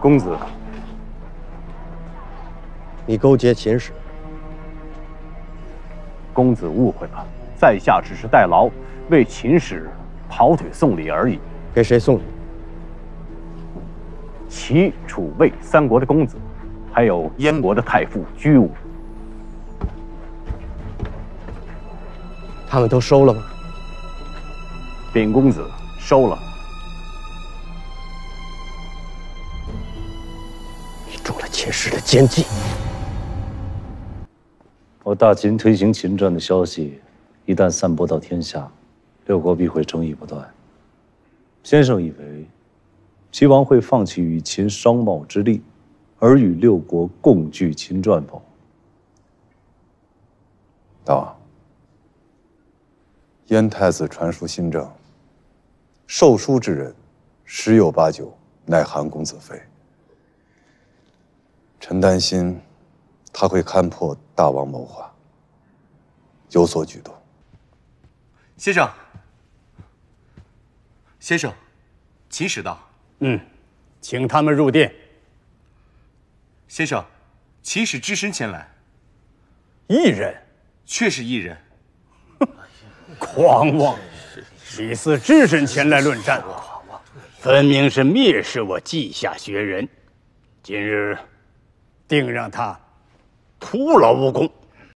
公子，你勾结秦使，公子误会了，在下只是代劳，为秦使跑腿送礼而已。给谁送礼？齐、楚、魏三国的公子，还有燕国的太傅居武，他们都收了吗？禀公子，收了。你中了秦使的奸计。我大秦推行秦战的消息，一旦散播到天下，六国必会争议不断。先生以为？齐王会放弃与秦商贸之利，而与六国共拒秦传否？大王，燕太子传书新政，受书之人十有八九乃韩公子妃。臣担心他会看破大王谋划，有所举动。先生，先生，秦使到。嗯，请他们入殿。先生，秦使只身前来。一人，确是一人。狂妄！李斯只身前来论战，分明是蔑视我稷下学人。今日定让他徒劳无功。